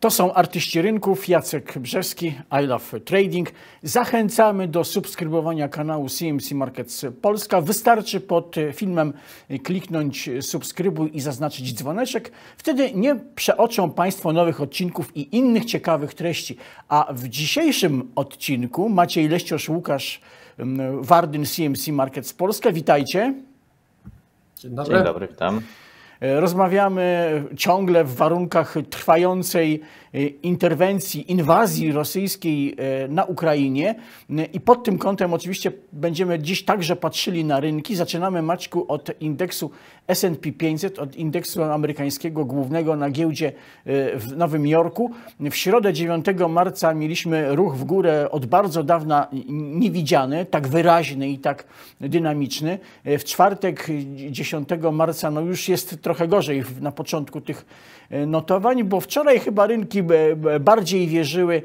To są artyści rynków, Jacek Brzeski, I Love Trading. Zachęcamy do subskrybowania kanału CMC Markets Polska. Wystarczy pod filmem kliknąć subskrybuj i zaznaczyć dzwoneczek. Wtedy nie przeoczą Państwo nowych odcinków i innych ciekawych treści. A w dzisiejszym odcinku Maciej Leściosz, Łukasz Wardyn, CMC Markets Polska. Witajcie. Dzień dobry. Dzień dobry, witam. Rozmawiamy ciągle w warunkach trwającej e, interwencji, inwazji rosyjskiej e, na Ukrainie i pod tym kątem oczywiście będziemy dziś także patrzyli na rynki. Zaczynamy Maćku od indeksu S&P 500, od indeksu amerykańskiego głównego na giełdzie e, w Nowym Jorku. W środę 9 marca mieliśmy ruch w górę od bardzo dawna niewidziany, tak wyraźny i tak dynamiczny. W czwartek 10 marca no już jest trochę gorzej na początku tych e, notowań, bo wczoraj chyba rynki bardziej wierzyły e,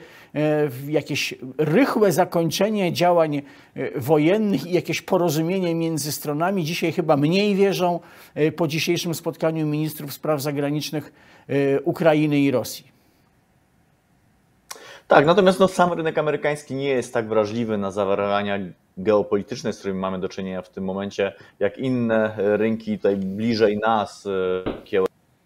w jakieś rychłe zakończenie działań e, wojennych i jakieś porozumienie między stronami. Dzisiaj chyba mniej wierzą po dzisiejszym spotkaniu ministrów spraw zagranicznych Ukrainy i Rosji. Tak, natomiast no, sam rynek amerykański nie jest tak wrażliwy na zawarania geopolityczne, z którymi mamy do czynienia w tym momencie, jak inne rynki tutaj bliżej nas,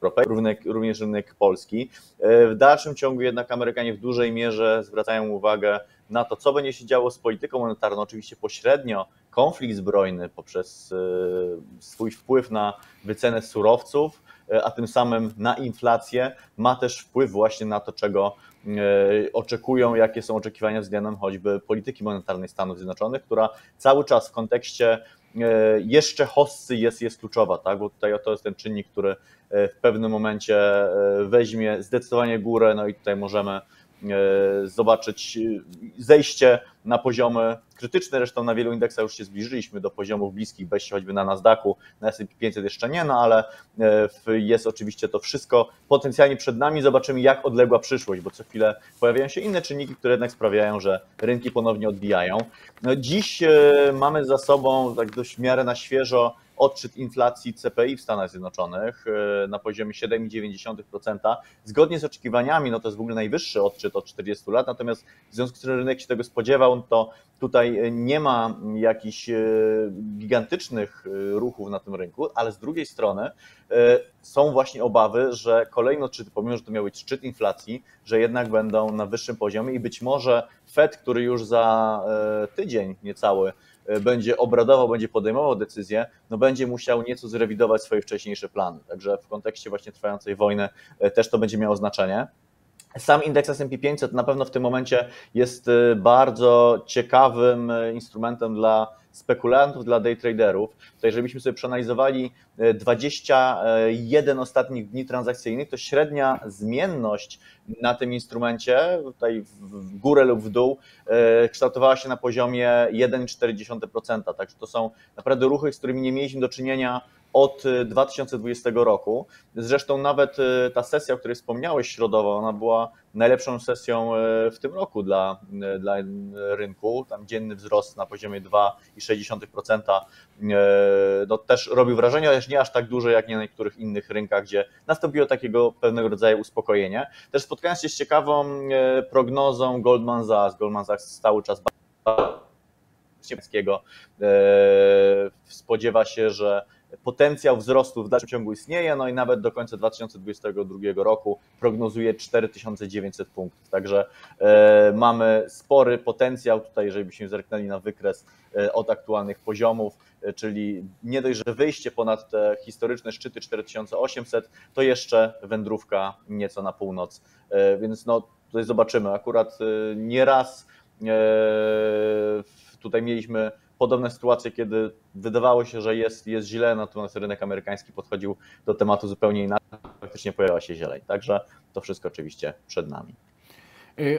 e, również rynek polski. E, w dalszym ciągu jednak Amerykanie w dużej mierze zwracają uwagę na to, co będzie się działo z polityką monetarną, oczywiście pośrednio konflikt zbrojny poprzez e, swój wpływ na wycenę surowców, a tym samym na inflację, ma też wpływ właśnie na to, czego E, oczekują, jakie są oczekiwania względem choćby polityki monetarnej Stanów Zjednoczonych, która cały czas w kontekście e, jeszcze hossy jest, jest kluczowa, tak? bo tutaj to jest ten czynnik, który e, w pewnym momencie weźmie zdecydowanie górę, no i tutaj możemy zobaczyć zejście na poziomy krytyczne, zresztą na wielu indeksach już się zbliżyliśmy do poziomów bliskich, weź choćby na Nasdaqu, na S&P 500 jeszcze nie, no ale e, jest oczywiście to wszystko potencjalnie przed nami, zobaczymy jak odległa przyszłość, bo co chwilę pojawiają się inne czynniki, które jednak sprawiają, że rynki ponownie odbijają. No dziś e, mamy za sobą tak dość w miarę na świeżo odczyt inflacji CPI w Stanach Zjednoczonych e, na poziomie 7,9%. Zgodnie z oczekiwaniami, no to jest w ogóle najwyższy odczyt od 40 lat, natomiast w związku z tym rynek się tego spodziewał, to tutaj nie ma jakichś e, gigantycznych ruchów na tym rynku, ale z drugiej strony są właśnie obawy, że kolejne odczyty, pomimo że to miał być szczyt inflacji, że jednak będą na wyższym poziomie i być może Fed, który już za tydzień niecały będzie obradował, będzie podejmował decyzje, no będzie musiał nieco zrewidować swoje wcześniejsze plany. Także w kontekście właśnie trwającej wojny e, też to będzie miało znaczenie. Sam indeks S&P 500 na pewno w tym momencie jest e, bardzo ciekawym instrumentem dla spekulantów, dla day traderów. Tutaj, żebyśmy sobie przeanalizowali 21 ostatnich dni transakcyjnych, to średnia zmienność na tym instrumencie, tutaj w górę lub w dół, kształtowała się na poziomie 1,4%. Także to są naprawdę ruchy, z którymi nie mieliśmy do czynienia od 2020 roku. Zresztą nawet e, ta sesja, o której wspomniałeś, środowa, ona była najlepszą sesją e, w tym roku dla, dla rynku. Tam dzienny wzrost na poziomie 2,6% no, też robił wrażenie, ale nie aż tak duże jak nie na niektórych innych rynkach, gdzie nastąpiło takiego pewnego rodzaju uspokojenie. Też spotkałem się z ciekawą prognozą Goldman Sachs. Goldman Sachs cały czas niemieckiego e, spodziewa się, że potencjał wzrostu w dalszym ciągu istnieje, no i nawet do końca 2022 roku prognozuje 4900 punktów. Także e, mamy spory potencjał tutaj, jeżeli byśmy zerknęli na wykres od aktualnych poziomów, czyli nie dość, że wyjście ponad te historyczne szczyty 4800, to jeszcze wędrówka nieco na północ. Więc no, tutaj zobaczymy. Akurat nieraz tutaj mieliśmy podobne sytuacje, kiedy wydawało się, że jest, jest źle, natomiast rynek amerykański podchodził do tematu zupełnie inaczej, faktycznie pojawiła się zieleń. Także to wszystko oczywiście przed nami.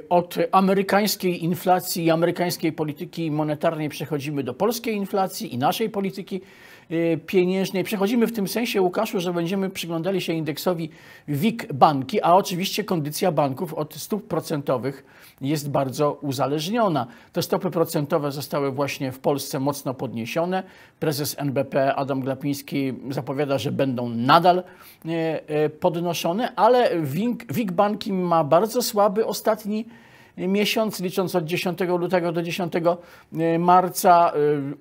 Od amerykańskiej inflacji i amerykańskiej polityki monetarnej przechodzimy do polskiej inflacji i naszej polityki Y, pieniężnej. Przechodzimy w tym sensie, Łukaszu, że będziemy przyglądali się indeksowi WIG banki, a oczywiście kondycja banków od stóp procentowych jest bardzo uzależniona. Te stopy procentowe zostały właśnie w Polsce mocno podniesione. Prezes NBP Adam Glapiński zapowiada, że będą nadal y, y, podnoszone, ale WIG banki ma bardzo słaby ostatni miesiąc, licząc od 10 lutego do 10 e, marca.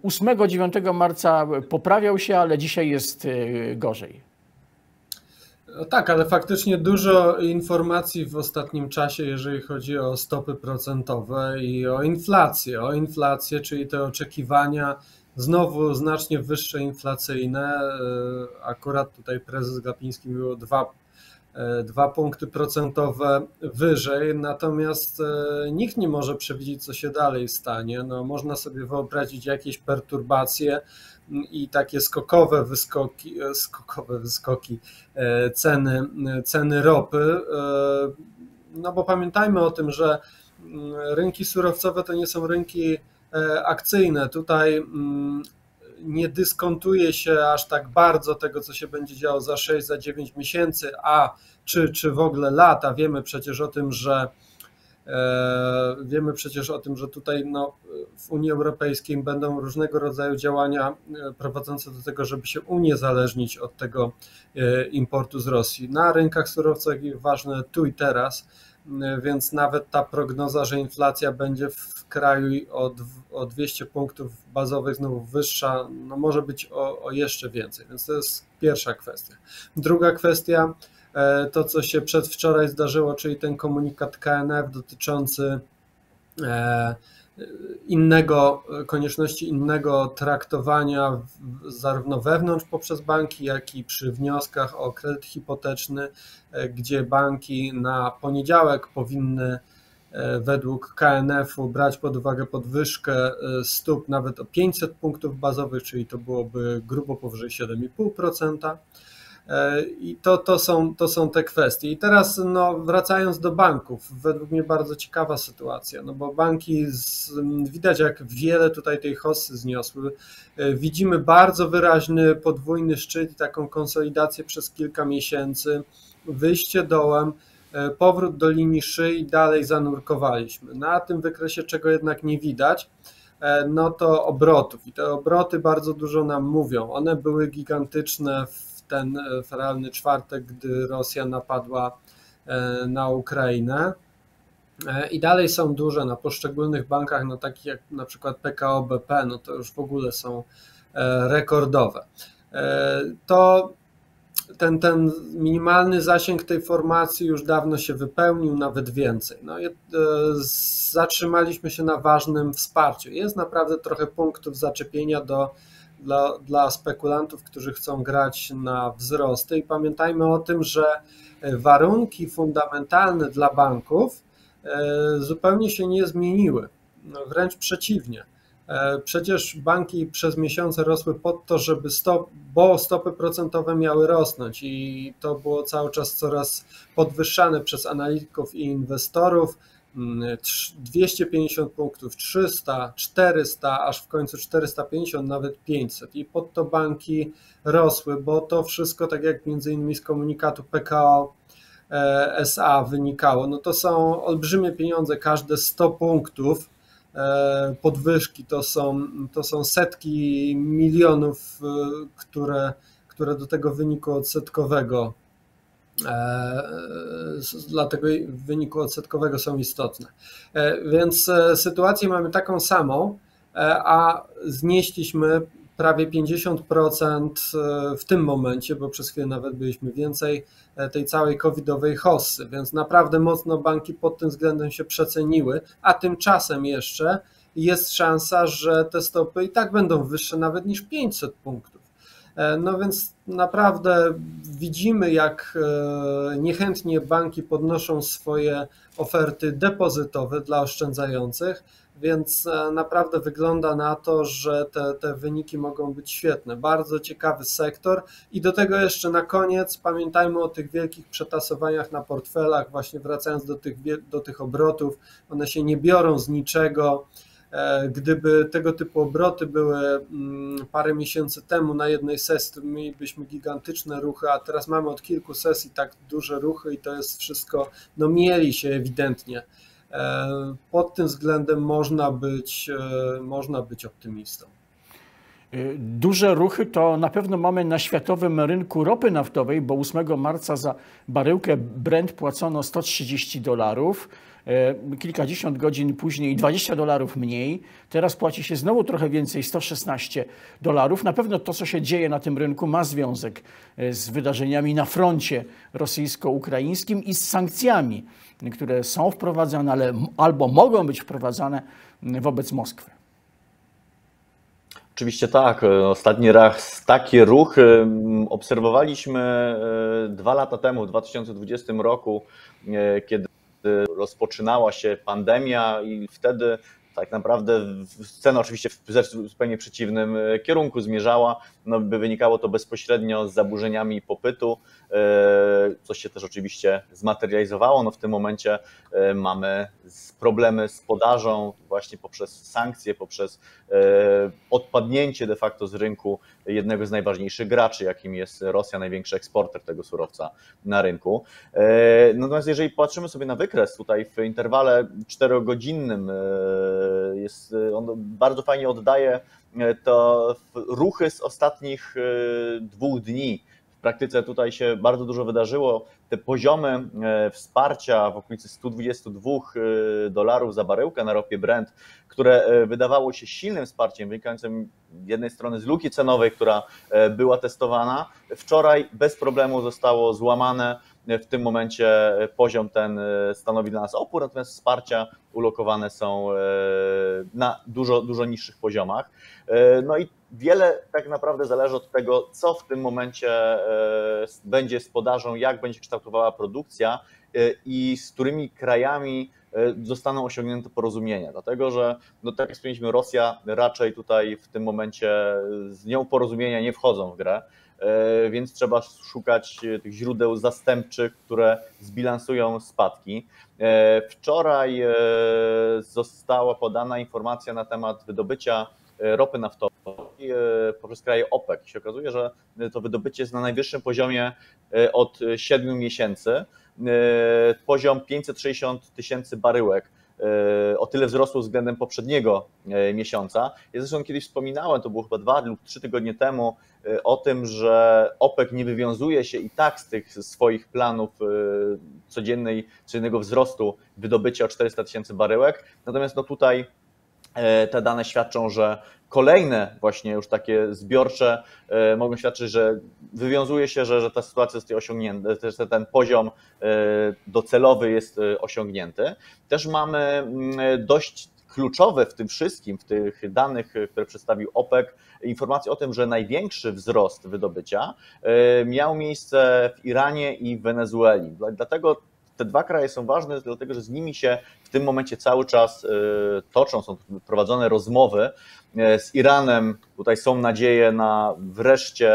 8-9 e, marca poprawiał się, ale dzisiaj jest e, gorzej. No tak, ale faktycznie dużo informacji w ostatnim czasie, jeżeli chodzi o stopy procentowe i o inflację. O inflację, czyli te oczekiwania znowu znacznie wyższe inflacyjne. Akurat tutaj prezes Gapiński mówił o 2 dwa punkty procentowe wyżej, natomiast e, nikt nie może przewidzieć, co się dalej stanie. No, można sobie wyobrazić jakieś perturbacje i takie skokowe wyskoki, e, skokowe wyskoki ceny, ceny ropy. No bo pamiętajmy o tym, że rynki surowcowe to nie są rynki akcyjne. Tutaj nie dyskontuje się aż tak bardzo tego, co się będzie działo za 6, za 9 miesięcy, a czy, czy w ogóle lata. Wiemy przecież o tym, że e, Wiemy przecież o tym, że tutaj no, w Unii Europejskiej będą różnego rodzaju działania e, prowadzące do tego, żeby się uniezależnić od tego e, importu z Rosji. Na rynkach surowcowych ważne tu i teraz więc nawet ta prognoza, że inflacja będzie w kraju o, o 200 punktów bazowych znowu wyższa, no może być o, o jeszcze więcej, więc to jest pierwsza kwestia. Druga kwestia, e, to co się przedwczoraj zdarzyło, czyli ten komunikat KNF dotyczący e, innego, konieczności innego traktowania zarówno wewnątrz poprzez banki, jak i przy wnioskach o kredyt hipoteczny, e, gdzie banki na poniedziałek powinny e, według KNF-u brać pod uwagę podwyżkę e, stóp nawet o 500 punktów bazowych, czyli to byłoby grubo powyżej 7,5%. E, I to, to, są, to są te kwestie. I teraz no, wracając do banków, według mnie bardzo ciekawa sytuacja, no bo banki, z, widać jak wiele tutaj tej hossy zniosły. E, widzimy bardzo wyraźny podwójny szczyt taką konsolidację przez kilka miesięcy, wyjście dołem, e, powrót do linii szyi dalej zanurkowaliśmy. Na tym wykresie, czego jednak nie widać, no to obrotów. I te obroty bardzo dużo nam mówią. One były gigantyczne w ten e, feralny czwartek, gdy Rosja napadła e, na Ukrainę. E, I dalej są duże na poszczególnych bankach, no takich jak na przykład PKO BP, no to już w ogóle są rekordowe. To ten, ten minimalny zasięg tej formacji już dawno się wypełnił, nawet więcej. No, zatrzymaliśmy się na ważnym wsparciu. Jest naprawdę trochę punktów zaczepienia do dla, dla spekulantów, którzy chcą grać na wzrosty. I pamiętajmy o tym, że warunki fundamentalne dla banków e, zupełnie się nie zmieniły. No, wręcz przeciwnie. E, przecież banki przez miesiące rosły pod to, żeby stop, bo stopy procentowe miały rosnąć i to było cały czas coraz podwyższane przez analityków i inwestorów 250 mm, punktów, 300, 400, aż w końcu 450, nawet 500 i pod to banki rosły, bo to wszystko, tak jak między innymi z komunikatu PKO e, SA wynikało, no to są olbrzymie pieniądze, każde 100 punktów e, podwyżki to są, to są setki milionów, e, które, które do tego wyniku odsetkowego dlatego w wyniku odsetkowego są istotne. E, więc e, sytuację mamy taką samą, a znieśliśmy prawie 50% w tym momencie, bo przez chwilę nawet byliśmy więcej, tej całej covidowej hossy, więc naprawdę mocno banki pod tym względem się przeceniły, a tymczasem jeszcze jest szansa, że te stopy i tak będą wyższe nawet niż 500 punktów. E, no więc naprawdę widzimy, jak e, niechętnie banki podnoszą swoje oferty depozytowe dla oszczędzających, więc naprawdę wygląda na to, że te, te wyniki mogą być świetne. Bardzo ciekawy sektor i do tego jeszcze na koniec pamiętajmy o tych wielkich przetasowaniach na portfelach, właśnie wracając do tych, do tych obrotów, one się nie biorą z niczego. E, gdyby tego typu obroty były mm, parę miesięcy temu na jednej sesji, to mielibyśmy gigantyczne ruchy, a teraz mamy od kilku sesji tak duże ruchy i to jest wszystko, no mieli się ewidentnie. E, pod tym względem można być, e, można być optymistą. Duże ruchy to na pewno mamy na światowym rynku ropy naftowej, bo 8 marca za baryłkę Brent płacono 130 dolarów. E, kilkadziesiąt godzin później 20 dolarów mniej. Teraz płaci się znowu trochę więcej, 116 dolarów. Na pewno to, co się dzieje na tym rynku, ma związek e, z wydarzeniami na froncie rosyjsko-ukraińskim i z sankcjami, które są wprowadzane, ale albo mogą być wprowadzane wobec Moskwy. Oczywiście tak. Ostatni raz takie ruchy obserwowaliśmy e, dwa lata temu, w 2020 roku, kiedy rozpoczynała się pandemia i wtedy tak naprawdę scena oczywiście w zupełnie przeciwnym e, kierunku zmierzała, no by wynikało to bezpośrednio z zaburzeniami popytu, e, co się też oczywiście zmaterializowało. No w tym momencie e, mamy problemy z podażą właśnie poprzez sankcje, poprzez odpadnięcie de facto z rynku jednego z najważniejszych graczy, jakim jest Rosja, największy eksporter tego surowca na rynku. Natomiast jeżeli patrzymy sobie na wykres tutaj w interwale czterogodzinnym jest, on bardzo fajnie oddaje e, to ruchy z ostatnich e, dwóch dni. Praktyce tutaj się bardzo dużo wydarzyło. Te poziomy e, wsparcia w okolicy 122 dolarów za baryłkę na ropie Brent, które wydawało się silnym wsparciem wynikającym z jednej strony z luki cenowej, która była testowana, wczoraj bez problemu zostało złamane w tym momencie poziom ten e, stanowi dla nas opór, natomiast wsparcia ulokowane są e, na dużo, dużo niższych poziomach. E, no i wiele tak naprawdę zależy od tego, co w tym momencie będzie z podażą, jak będzie kształtowała produkcja i z którymi krajami zostaną osiągnięte porozumienia. Dlatego, że no tak jak wspomnieliśmy, Rosja raczej tutaj w tym momencie z nią porozumienia nie wchodzą w grę. E, więc trzeba szukać e, tych źródeł zastępczych, które zbilansują spadki. E, wczoraj została podana informacja na temat wydobycia ropy naftowej poprzez kraje OPEC. I się okazuje, że to wydobycie jest na najwyższym poziomie od 7 miesięcy. Poziom 560 tysięcy baryłek o tyle wzrosło względem poprzedniego miesiąca. Ja zresztą kiedyś wspominałem, to było chyba dwa lub trzy tygodnie temu, Y, o tym, że OPEC nie wywiązuje się i tak z tych swoich planów codziennej, codziennego wzrostu wydobycia o 400 tysięcy baryłek. Natomiast no tutaj e, te dane świadczą, że kolejne właśnie już takie zbiorcze e, mogą świadczyć, że wywiązuje się, że, że ta sytuacja jest osiągnięta, że ten poziom e, docelowy jest osiągnięty. Też mamy mm, dość kluczowe w tym wszystkim, w tych danych, które przedstawił OPEC, informacje o tym, że największy wzrost wydobycia e, miał miejsce w Iranie i w Wenezueli. Dlatego te dwa kraje są ważne, dlatego że z nimi się w tym momencie cały czas e, toczą, są prowadzone rozmowy. E, z Iranem tutaj są nadzieje na wreszcie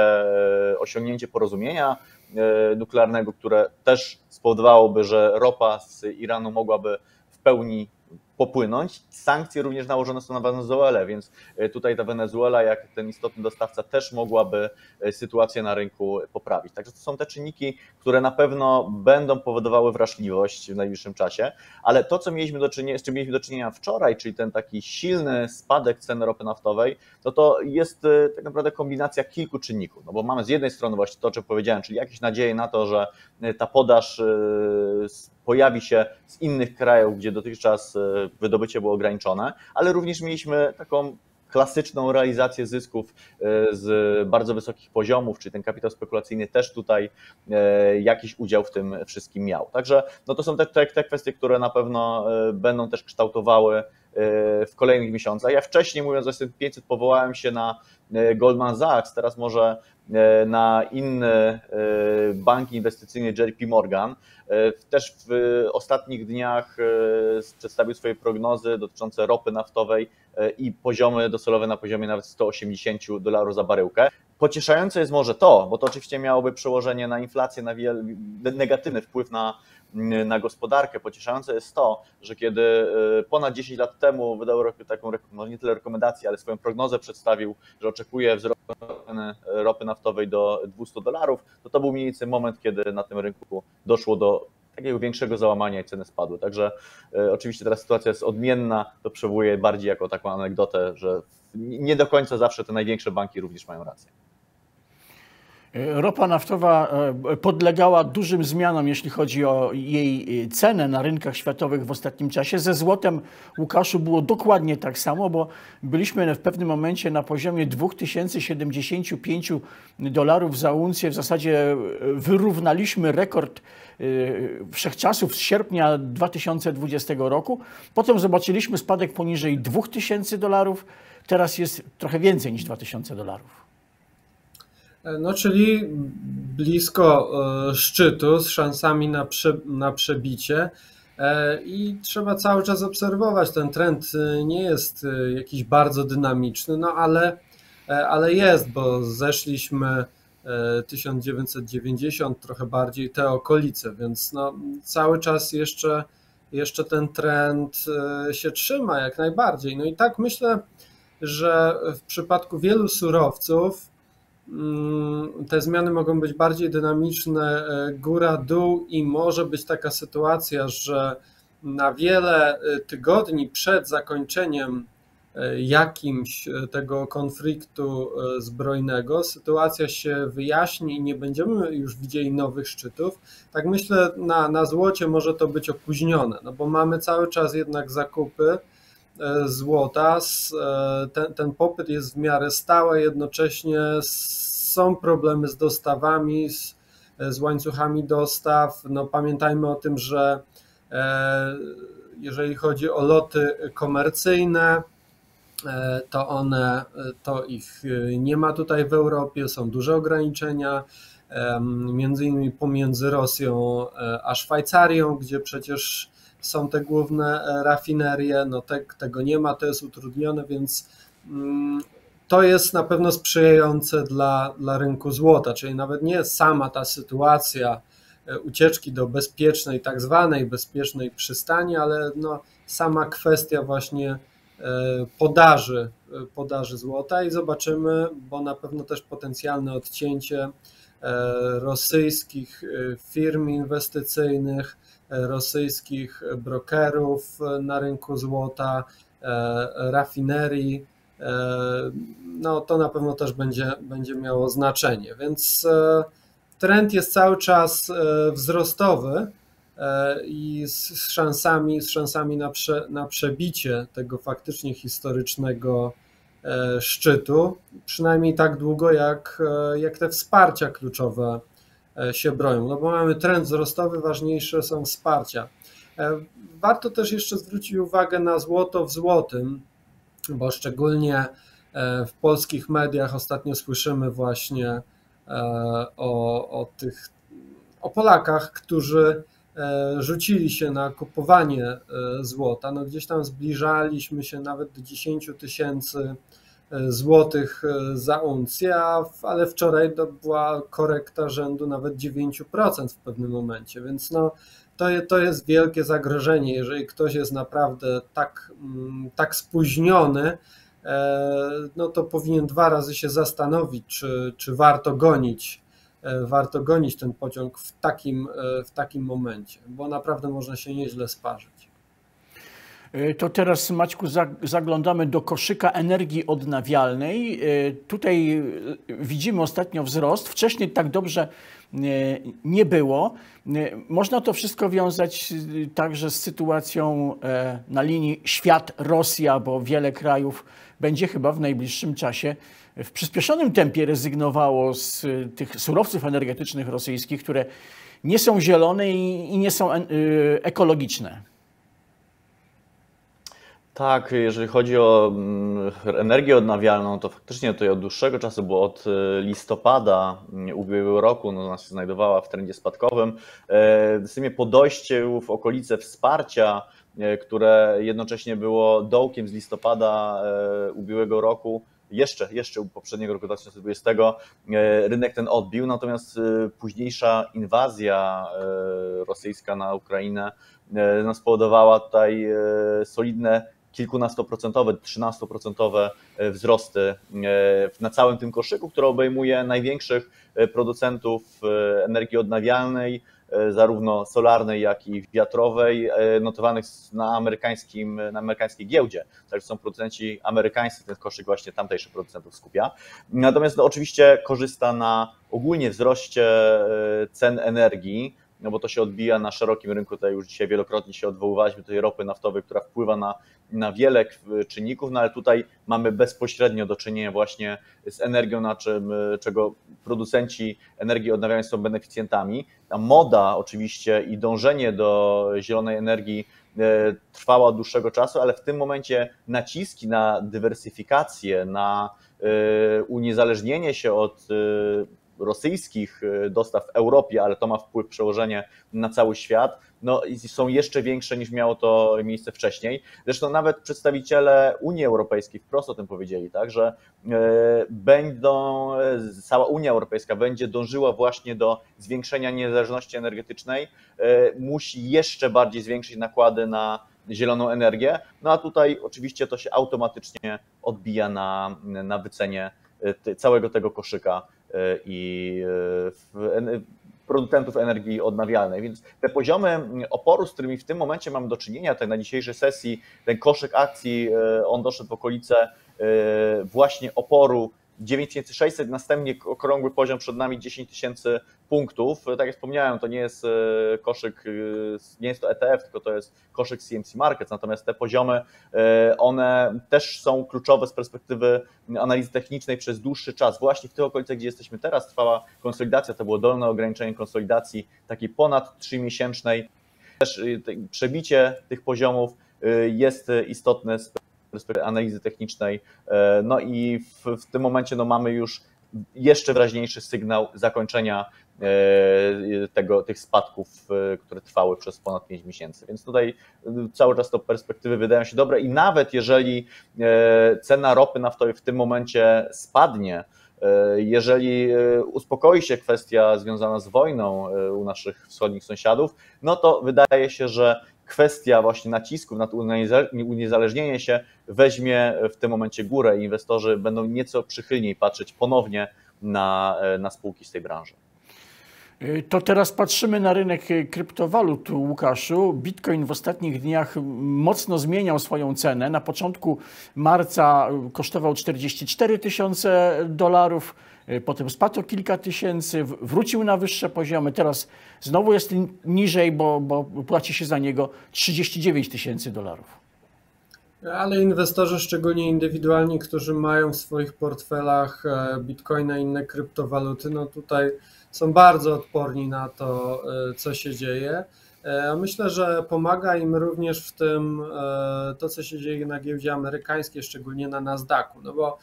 osiągnięcie porozumienia nuklearnego, które też spowodowałoby, że ropa z Iranu mogłaby w pełni popłynąć. Sankcje również nałożone są na Wenezuelę, więc e, tutaj ta Wenezuela, jak ten istotny dostawca, też mogłaby e, sytuację na rynku poprawić. Także to są te czynniki, które na pewno będą powodowały wrażliwość w najbliższym czasie, ale to, co mieliśmy do czynienia, z czym mieliśmy do czynienia wczoraj, czyli ten taki silny spadek ceny ropy naftowej, no to jest e, tak naprawdę kombinacja kilku czynników. No bo mamy z jednej strony właśnie to, o czym powiedziałem, czyli jakieś nadzieje na to, że ta podaż pojawi się z innych krajów, gdzie dotychczas e, wydobycie było ograniczone, ale również mieliśmy taką klasyczną realizację zysków e, z bardzo wysokich poziomów, czyli ten kapitał spekulacyjny też tutaj e, jakiś udział w tym wszystkim miał. Także no to są te, te, te kwestie, które na pewno będą też kształtowały w kolejnych miesiącach. Ja wcześniej, mówiąc o S&P 500, powołałem się na Goldman Sachs, teraz może na inny bank inwestycyjny JP Morgan. Też w ostatnich dniach przedstawił swoje prognozy dotyczące ropy naftowej i poziomy docelowe na poziomie nawet 180 dolarów za baryłkę. Pocieszające jest może to, bo to oczywiście miałoby przełożenie na inflację, na negatywny wpływ na, na gospodarkę. Pocieszające jest to, że kiedy y, ponad 10 lat temu wydał taką, no nie tyle rekomendację, ale swoją prognozę przedstawił, że oczekuje wzrostu ropy naftowej do 200 dolarów, to to był mniej więcej moment, kiedy na tym rynku doszło do takiego większego załamania i ceny spadły. Także y, oczywiście teraz sytuacja jest odmienna, to przywołuję bardziej jako taką anegdotę, że nie do końca zawsze te największe banki również mają rację. Ropa naftowa e, podlegała dużym zmianom, jeśli chodzi o jej cenę na rynkach światowych w ostatnim czasie. Ze złotem, Łukaszu, było dokładnie tak samo, bo byliśmy w pewnym momencie na poziomie 2075 dolarów za uncję. W zasadzie wyrównaliśmy rekord e, wszechczasów z sierpnia 2020 roku. Potem zobaczyliśmy spadek poniżej 2000 dolarów. Teraz jest trochę więcej niż 2000 dolarów. No, czyli blisko e, szczytu z szansami na, prze, na przebicie. E, I trzeba cały czas obserwować. Ten trend e, nie jest jakiś bardzo dynamiczny, no ale, ale jest, bo zeszliśmy 1990, trochę bardziej te okolice, więc no, cały czas jeszcze, jeszcze ten trend się trzyma jak najbardziej. No i tak myślę, że w przypadku wielu surowców te zmiany mogą być bardziej dynamiczne e, góra-dół i może być taka sytuacja, że na wiele e, tygodni przed zakończeniem e, jakimś tego konfliktu zbrojnego sytuacja się wyjaśni i nie będziemy już widzieli nowych szczytów. Tak myślę, na, na złocie może to być opóźnione, no bo mamy cały czas jednak zakupy złota. E, ten, ten popyt jest w miarę stały, jednocześnie są problemy z dostawami, z, z łańcuchami dostaw. No, pamiętajmy o tym, że e, jeżeli chodzi o loty komercyjne, to one, to ich nie ma tutaj w Europie, są duże ograniczenia, między innymi pomiędzy Rosją a Szwajcarią, gdzie przecież są te główne e, rafinerie, no te, tego nie ma, to jest utrudnione, więc mm, to jest na pewno sprzyjające dla, dla rynku złota, czyli nawet nie sama ta sytuacja e, ucieczki do bezpiecznej, tak zwanej bezpiecznej przystani, ale no, sama kwestia właśnie e, podaży, podaży złota i zobaczymy, bo na pewno też potencjalne odcięcie rosyjskich firm inwestycyjnych, rosyjskich brokerów na rynku złota, e, rafinerii, e, no to na pewno też będzie, będzie miało znaczenie. Więc e, trend jest cały czas wzrostowy i z szansami, z szansami na, prze, na przebicie tego faktycznie historycznego szczytu, przynajmniej tak długo jak, jak te wsparcia kluczowe się bronią. No bo mamy trend wzrostowy, ważniejsze są wsparcia. E, warto też jeszcze zwrócić uwagę na złoto w złotym, bo szczególnie e, w polskich mediach ostatnio słyszymy właśnie o, o tych o Polakach, którzy rzucili się na kupowanie złota. No gdzieś tam zbliżaliśmy się nawet do 10 tysięcy złotych e, za uncję, ale wczoraj to była korekta rzędu nawet 9% w pewnym momencie, więc no, to, to jest wielkie zagrożenie. Jeżeli ktoś jest naprawdę tak, mm, tak spóźniony, e, no to powinien dwa razy się zastanowić, czy, czy warto gonić e, warto gonić ten pociąg w takim, w takim momencie, bo naprawdę można się nieźle sparzyć. E, to teraz, Maćku, zaglądamy do koszyka energii odnawialnej. E, tutaj e, widzimy ostatnio wzrost. Wcześniej tak dobrze nie było. Można to wszystko wiązać także z sytuacją na linii świat-Rosja, bo wiele krajów będzie chyba w najbliższym czasie w przyspieszonym tempie rezygnowało z tych surowców energetycznych rosyjskich, które nie są zielone i nie są ekologiczne. Tak, jeżeli chodzi o mm, energię odnawialną, to faktycznie tutaj od dłuższego czasu, bo od e, listopada mm, ubiegłego roku no, ona się znajdowała w trendzie spadkowym. E, w sumie po dojściu w okolice wsparcia, e, które jednocześnie było dołkiem z listopada ubiegłego roku, jeszcze, jeszcze poprzedniego roku 2020 rynek ten odbił, natomiast późniejsza inwazja rosyjska na Ukrainę no, spowodowała tutaj solidne kilkunastoprocentowe, trzynastoprocentowe e, wzrosty e, na całym tym koszyku, który obejmuje największych e, producentów energii odnawialnej, zarówno solarnej, jak i wiatrowej, notowanych na, amerykańskim, na amerykańskiej giełdzie. Także są producenci amerykańscy, ten koszyk właśnie tamtejszych producentów skupia. Natomiast no, oczywiście korzysta na ogólnie wzroście cen energii, no bo to się odbija na szerokim rynku, tutaj już dzisiaj wielokrotnie się odwoływaliśmy do tej ropy naftowej, która wpływa na, na wiele czynników, no ale tutaj mamy bezpośrednio do czynienia właśnie z energią, na czym, czego producenci energii odnawialnej są beneficjentami. Ta moda oczywiście i dążenie do zielonej energii e, trwała od dłuższego czasu, ale w tym momencie naciski na dywersyfikację, na e, uniezależnienie się od e, rosyjskich y, dostaw w Europie, ale to ma wpływ, przełożenie na cały świat, no, są jeszcze większe niż miało to miejsce wcześniej. Zresztą nawet przedstawiciele Unii Europejskiej wprost o tym powiedzieli, tak, że y, będą, y, cała Unia Europejska będzie dążyła właśnie do zwiększenia niezależności energetycznej, musi jeszcze bardziej zwiększyć nakłady na zieloną energię, no a tutaj oczywiście to się automatycznie odbija na, na wycenie całego tego koszyka i e, producentów energii odnawialnej. Więc te poziomy oporu, z którymi w tym momencie mamy do czynienia, tak na dzisiejszej sesji, ten koszyk akcji, e, on doszedł w okolice e, właśnie oporu 9600, następnie okrągły poziom przed nami 10 tysięcy punktów. Tak jak wspomniałem, to nie jest e, koszyk, e, nie jest to ETF, tylko to jest koszyk CMC Markets, natomiast te poziomy, e, one też są kluczowe z perspektywy analizy technicznej przez dłuższy czas. Właśnie w tych okolicach, gdzie jesteśmy teraz, trwała konsolidacja, to było dolne ograniczenie konsolidacji takiej ponad 3-miesięcznej. Też przebicie tych poziomów jest istotne z perspektywy analizy technicznej. E, no i w, w tym momencie no, mamy już jeszcze wyraźniejszy sygnał zakończenia e, tego, tych spadków, e, które trwały przez ponad 5 miesięcy. Więc tutaj cały czas to perspektywy wydają się dobre i nawet jeżeli cena ropy naftowej w tym momencie spadnie, jeżeli uspokoi się kwestia związana z wojną u naszych wschodnich sąsiadów, no to wydaje się, że kwestia właśnie nacisków na uniezależnienie się weźmie w tym momencie górę i inwestorzy będą nieco przychylniej patrzeć ponownie na, na spółki z tej branży. To teraz patrzymy na rynek kryptowalut, Łukaszu. Bitcoin w ostatnich dniach mocno zmieniał swoją cenę. Na początku marca kosztował 44 tysiące dolarów potem spadł o kilka tysięcy, wrócił na wyższe poziomy, teraz znowu jest niżej, bo, bo płaci się za niego 39 tysięcy dolarów. Ale inwestorzy, szczególnie indywidualni, którzy mają w swoich portfelach e, bitcoina i inne kryptowaluty, no tutaj są bardzo odporni na to, e, co się dzieje. E, myślę, że pomaga im również w tym to, co się dzieje na giełdzie amerykańskiej, szczególnie na Nasdaqu, no bo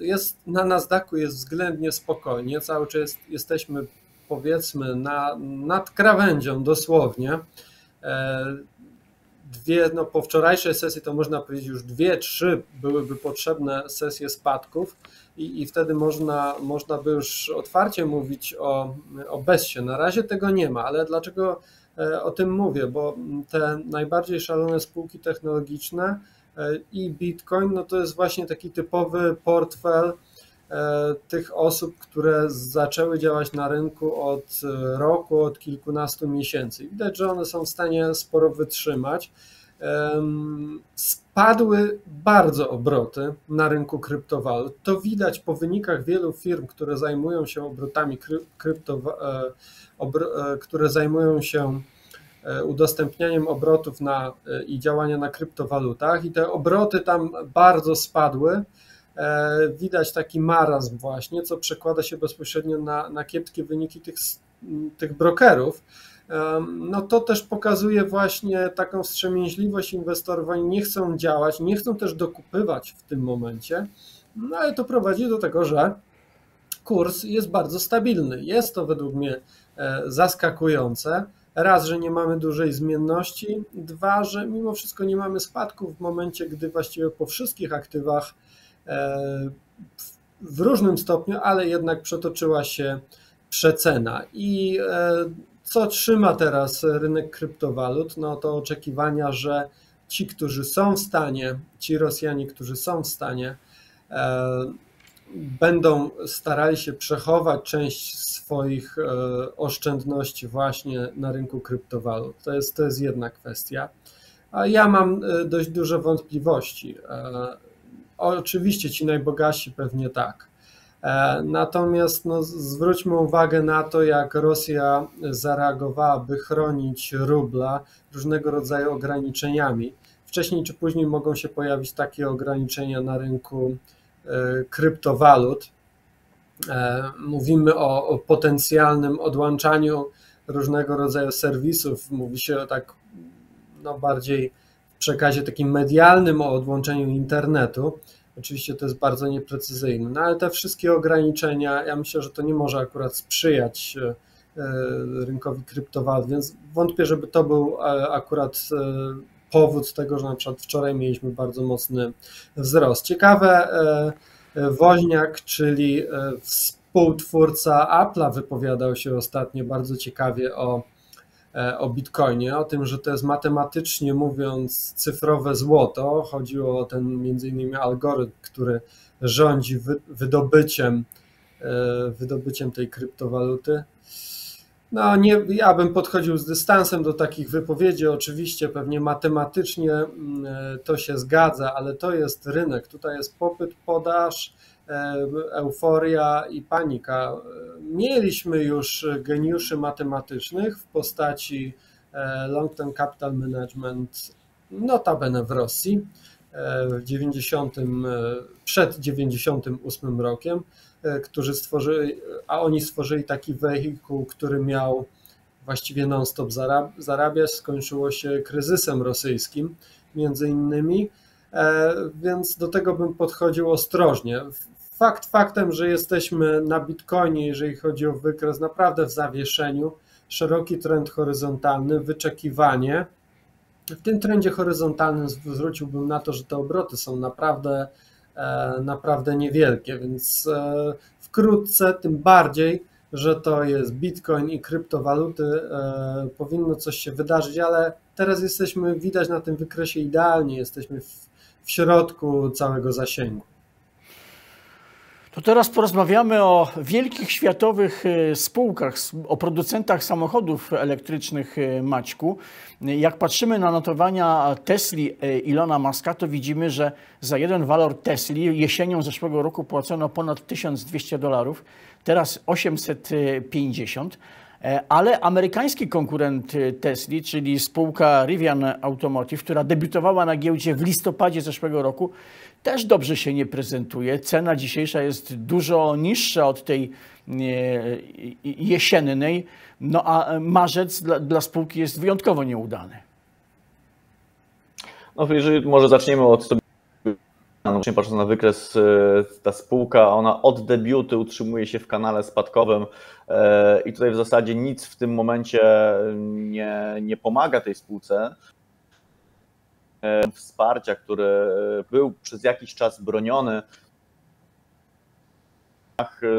jest, na Nasdaqu jest względnie spokojnie, cały czas jesteśmy powiedzmy na, nad krawędzią dosłownie. E, dwie, no po wczorajszej sesji to można powiedzieć już dwie, trzy byłyby potrzebne sesje spadków i, i wtedy można, można by już otwarcie mówić o, o bezsie. Na razie tego nie ma, ale dlaczego e, o tym mówię? Bo te najbardziej szalone spółki technologiczne E, i Bitcoin, no to jest właśnie taki typowy portfel e, tych osób, które zaczęły działać na rynku od roku, od kilkunastu miesięcy. Widać, że one są w stanie sporo wytrzymać. Spadły bardzo obroty na rynku kryptowalut. To widać po wynikach wielu firm, które zajmują się obrotami krypto, e, które zajmują się E, udostępnianiem obrotów na, e, i działania na kryptowalutach i te obroty tam bardzo spadły. E, widać taki marazm właśnie, co przekłada się bezpośrednio na, na kiepskie wyniki tych, tych brokerów. no to też pokazuje właśnie taką wstrzemięźliwość inwestorów. Oni nie chcą działać, nie chcą też dokupywać w tym momencie, no ale to prowadzi do tego, że kurs jest bardzo stabilny. Jest to według mnie e, zaskakujące. Raz, że nie mamy dużej zmienności, dwa, że mimo wszystko nie mamy spadków w momencie, gdy właściwie po wszystkich aktywach e, w różnym stopniu, ale jednak przetoczyła się przecena. I e, co trzyma teraz rynek kryptowalut? No to oczekiwania, że ci, którzy są w stanie, ci Rosjanie, którzy są w stanie, e, będą starali się przechować część swoich e, oszczędności właśnie na rynku kryptowalut. To jest, to jest jedna kwestia. A ja mam dość duże wątpliwości. Oczywiście ci najbogatsi pewnie tak. E, natomiast no, zwróćmy uwagę na to, jak Rosja zareagowała, by chronić rubla różnego rodzaju ograniczeniami. Wcześniej czy później mogą się pojawić takie ograniczenia na rynku e, kryptowalut. E, mówimy o, o potencjalnym odłączaniu różnego rodzaju serwisów. Mówi się o tak no, bardziej w przekazie takim medialnym o odłączeniu internetu. Oczywiście to jest bardzo nieprecyzyjne, no ale te wszystkie ograniczenia, ja myślę, że to nie może akurat sprzyjać e, e, rynkowi kryptowalut, więc wątpię, żeby to był e, akurat powód tego, że na przykład wczoraj mieliśmy bardzo mocny wzrost. Ciekawe, Woźniak, czyli współtwórca Apple'a wypowiadał się ostatnio bardzo ciekawie o E, o Bitcoinie, o tym, że to jest matematycznie mówiąc cyfrowe złoto. Chodziło o ten między innymi algorytm, który rządzi wydobyciem, e, wydobyciem tej kryptowaluty. No, nie, ja bym podchodził z dystansem do takich wypowiedzi. Oczywiście, pewnie matematycznie mm, e, to się zgadza, ale to jest rynek. Tutaj jest popyt, podaż, euforia i panika. Mieliśmy już geniuszy matematycznych w postaci e, Long Term Capital Management, notabene w Rosji, e, w 90, e, przed 98 rokiem, którzy stworzyli, a oni stworzyli taki wehikuł, który miał właściwie non-stop zarabiać, skończyło się kryzysem rosyjskim między innymi, więc do tego bym podchodził ostrożnie. Fakt faktem, że jesteśmy na Bitcoinie, jeżeli chodzi o wykres, naprawdę w zawieszeniu. Szeroki trend horyzontalny, wyczekiwanie. W tym trendzie horyzontalnym zwróciłbym na to, że te obroty są naprawdę, e, naprawdę niewielkie, więc e, wkrótce, tym bardziej, że to jest Bitcoin i kryptowaluty, e, powinno coś się wydarzyć, ale teraz jesteśmy, widać na tym wykresie idealnie, jesteśmy w, w środku całego zasięgu. To teraz porozmawiamy o wielkich światowych e, spółkach, o producentach samochodów elektrycznych e, Maćku. Jak patrzymy na notowania Tesli e, Ilona Maska, to widzimy, że za jeden walor Tesli jesienią zeszłego roku płacono ponad 1200 dolarów, teraz 850. Ale amerykański konkurent Tesli, czyli spółka Rivian Automotive, która debiutowała na giełdzie w listopadzie zeszłego roku, też dobrze się nie prezentuje. Cena dzisiejsza jest dużo niższa od tej jesiennej, no a marzec dla, dla spółki jest wyjątkowo nieudany. No, jeżeli może zaczniemy od sobie. No, patrząc na wykres, e, ta spółka, ona od debiutu utrzymuje się w kanale spadkowym e, i tutaj w zasadzie nic w tym momencie nie, nie pomaga tej spółce. E, wsparcia, który e, był przez jakiś czas broniony,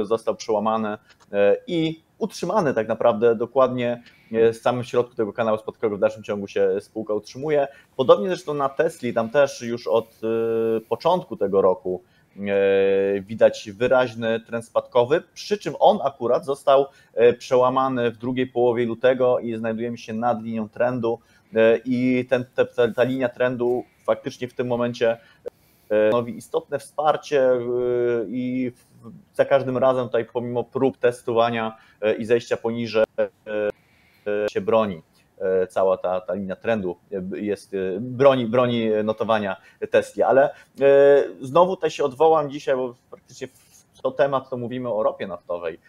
został przełamany e, i utrzymany tak naprawdę dokładnie w samym środku tego kanału spadkowego w dalszym ciągu się spółka utrzymuje. Podobnie zresztą na Tesli, tam też już od początku tego roku widać wyraźny trend spadkowy, przy czym on akurat został przełamany w drugiej połowie lutego i znajdujemy się nad linią trendu. E, i ten, ta, ta linia trendu faktycznie w tym momencie e, stanowi istotne wsparcie e, i za każdym razem tutaj pomimo prób testowania i zejścia poniżej się broni cała ta, ta linia trendu jest, broni, broni notowania Tesla, ale znowu tutaj się odwołam dzisiaj, bo praktycznie to temat, to mówimy o ropie naftowej,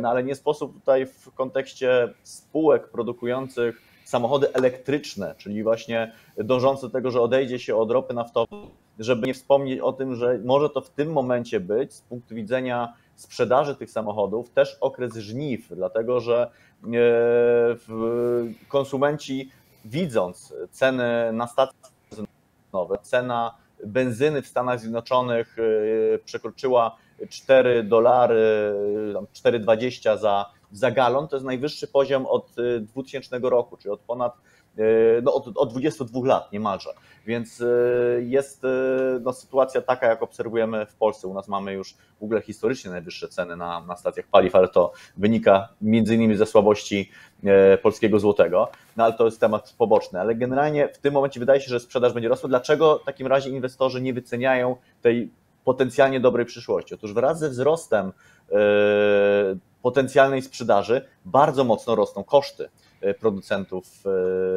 no ale nie sposób tutaj w kontekście spółek produkujących samochody elektryczne, czyli właśnie dążące do tego, że odejdzie się od ropy naftowej, żeby nie wspomnieć o tym, że może to w tym momencie być z punktu widzenia sprzedaży tych samochodów też okres żniw, dlatego że konsumenci widząc ceny na stacjach benzynowych, cena benzyny w Stanach Zjednoczonych y, przekroczyła 4 dolary, 4,20 za, za galon, to jest najwyższy poziom od 2000 y, roku, czyli od ponad E, no, od, od 22 lat niemalże. Więc e, jest e, no, sytuacja taka, jak obserwujemy w Polsce. U nas mamy już w ogóle historycznie najwyższe ceny na, na stacjach paliw, ale to wynika między innymi ze słabości polskiego złotego, no ale to jest temat poboczny. Ale generalnie w tym momencie wydaje się, że sprzedaż będzie rosła. Dlaczego w takim razie inwestorzy nie wyceniają tej potencjalnie dobrej przyszłości? Otóż wraz ze wzrostem potencjalnej sprzedaży bardzo mocno rosną koszty. E, producentów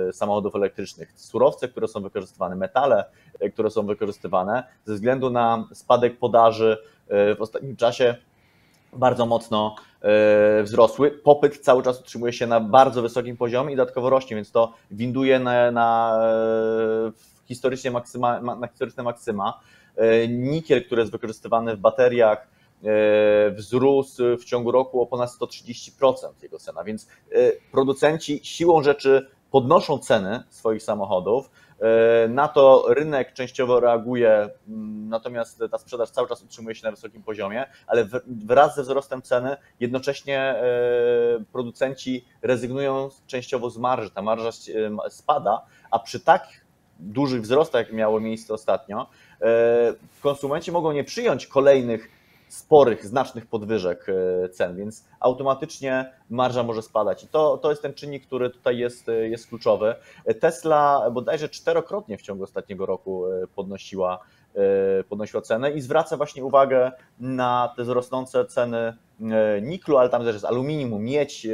e, samochodów elektrycznych. Surowce, które są wykorzystywane, metale, e, które są wykorzystywane, ze względu na spadek podaży w ostatnim czasie bardzo mocno wzrosły. Popyt cały czas utrzymuje się na bardzo wysokim poziomie i dodatkowo rośnie, więc to winduje na, na historycznie maksyma, na historyczne maksyma. Nikiel, który jest wykorzystywany w bateriach, wzrósł w ciągu roku o ponad 130% jego cena, więc e, producenci siłą rzeczy podnoszą ceny swoich samochodów. E, na to rynek częściowo reaguje, natomiast ta sprzedaż cały czas utrzymuje się na wysokim poziomie, ale wraz ze wzrostem ceny jednocześnie producenci rezygnują częściowo z marży. Ta marża spada, a przy tak dużych wzrostach, jak miało miejsce ostatnio, konsumenci mogą nie przyjąć kolejnych sporych, znacznych podwyżek e, cen, więc automatycznie marża może spadać. I to, to jest ten czynnik, który tutaj jest, e, jest kluczowy. Tesla bodajże czterokrotnie w ciągu ostatniego roku e, podnosiła, podnosiła cenę i zwraca właśnie uwagę na te wzrosnące ceny niklu, ale tam też jest aluminium, miedź,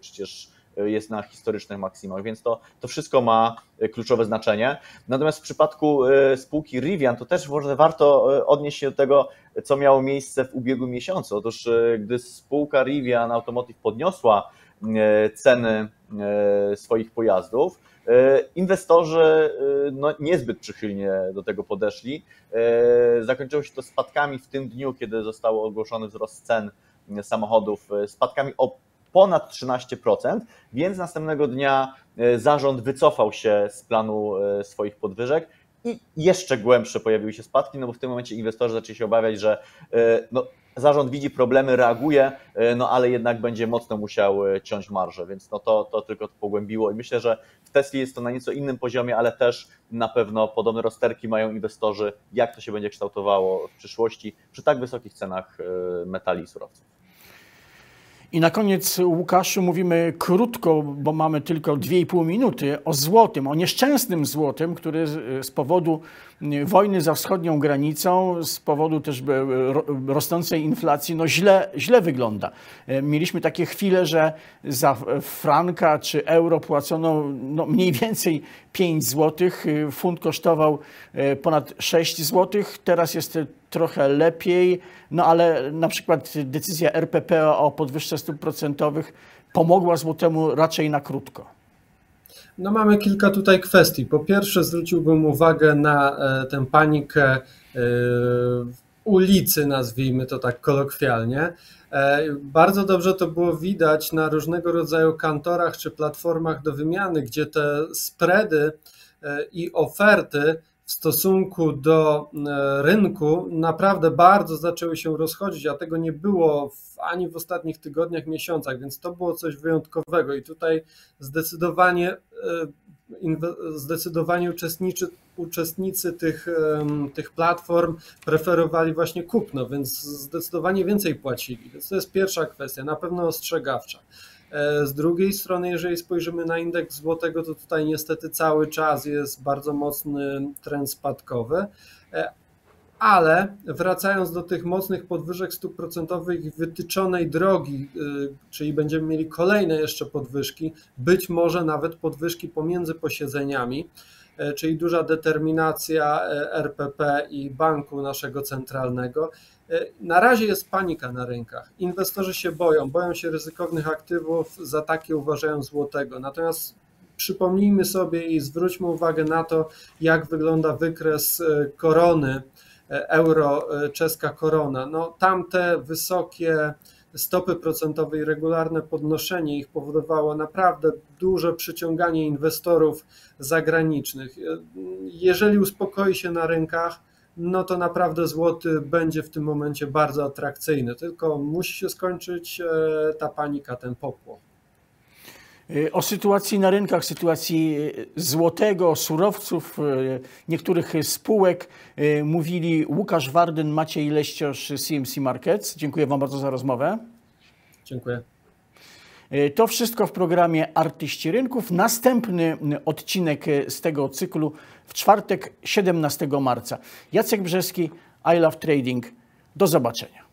przecież jest na historycznych maksimach, więc to, to wszystko ma kluczowe znaczenie. Natomiast w przypadku spółki Rivian to też może warto odnieść się do tego, co miało miejsce w ubiegłym miesiącu. Otóż, e, gdy spółka Rivian Automotive podniosła e, ceny e, swoich pojazdów, inwestorzy no, niezbyt przychylnie do tego podeszli. Zakończyło się to spadkami w tym dniu, kiedy został ogłoszony wzrost cen samochodów, spadkami o ponad 13%, więc następnego dnia zarząd wycofał się z planu swoich podwyżek i jeszcze głębsze pojawiły się spadki, no bo w tym momencie inwestorzy zaczęli się obawiać, że e, no, zarząd widzi problemy, reaguje, e, no ale jednak będzie mocno musiał e, ciąć marżę, więc no to, to tylko to pogłębiło i myślę, że w Tesli jest to na nieco innym poziomie, ale też na pewno podobne rozterki mają inwestorzy, jak to się będzie kształtowało w przyszłości przy tak wysokich cenach metali i surowców. I na koniec, Łukaszu, mówimy krótko, bo mamy tylko 2,5 minuty, o złotym, o nieszczęsnym złotym, który z powodu wojny za wschodnią granicą, z powodu też e, rosnącej inflacji, no źle, źle wygląda. E, mieliśmy takie chwile, że za franka czy euro płacono no mniej więcej 5 zł, funt kosztował e, ponad 6 zł, teraz jest trochę lepiej, no ale na przykład decyzja RPP o podwyżce stóp procentowych pomogła złotemu raczej na krótko. No mamy kilka tutaj kwestii. Po pierwsze zwróciłbym uwagę na e, tę panikę e, ulicy, nazwijmy to tak kolokwialnie. E, bardzo dobrze to było widać na różnego rodzaju kantorach czy platformach do wymiany, gdzie te spready i oferty w stosunku do e, rynku naprawdę bardzo zaczęły się rozchodzić, a tego nie było w, ani w ostatnich tygodniach, miesiącach, więc to było coś wyjątkowego i tutaj zdecydowanie, e, zdecydowanie uczestniczy, uczestnicy tych, tych platform preferowali właśnie kupno, więc zdecydowanie więcej płacili. Więc to jest pierwsza kwestia, na pewno ostrzegawcza. E, z drugiej strony, jeżeli spojrzymy na indeks złotego, to tutaj niestety cały czas jest bardzo mocny trend spadkowy. E, ale wracając do tych mocnych podwyżek stóp procentowych wytyczonej drogi, e, czyli będziemy mieli kolejne jeszcze podwyżki, być może nawet podwyżki pomiędzy posiedzeniami, czyli duża determinacja RPP i banku naszego centralnego. Na razie jest panika na rynkach. Inwestorzy się boją, boją się ryzykownych aktywów, za takie uważają złotego. Natomiast przypomnijmy sobie i zwróćmy uwagę na to, jak wygląda wykres korony euro, czeska korona. No, tamte wysokie stopy procentowe i regularne podnoszenie ich powodowało naprawdę duże przyciąganie inwestorów zagranicznych. Jeżeli uspokoi się na rynkach, no to naprawdę złoty będzie w tym momencie bardzo atrakcyjny. Tylko musi się skończyć e, ta panika, ten popłoch. O sytuacji na rynkach, sytuacji złotego, surowców, e, niektórych spółek e, mówili Łukasz Wardyn, Maciej Leściosz, CMC Markets. Dziękuję Wam bardzo za rozmowę. Dziękuję. E, to wszystko w programie Artyści Rynków. Następny odcinek z tego cyklu w czwartek 17 marca. Jacek Brzeski, I Love Trading. Do zobaczenia.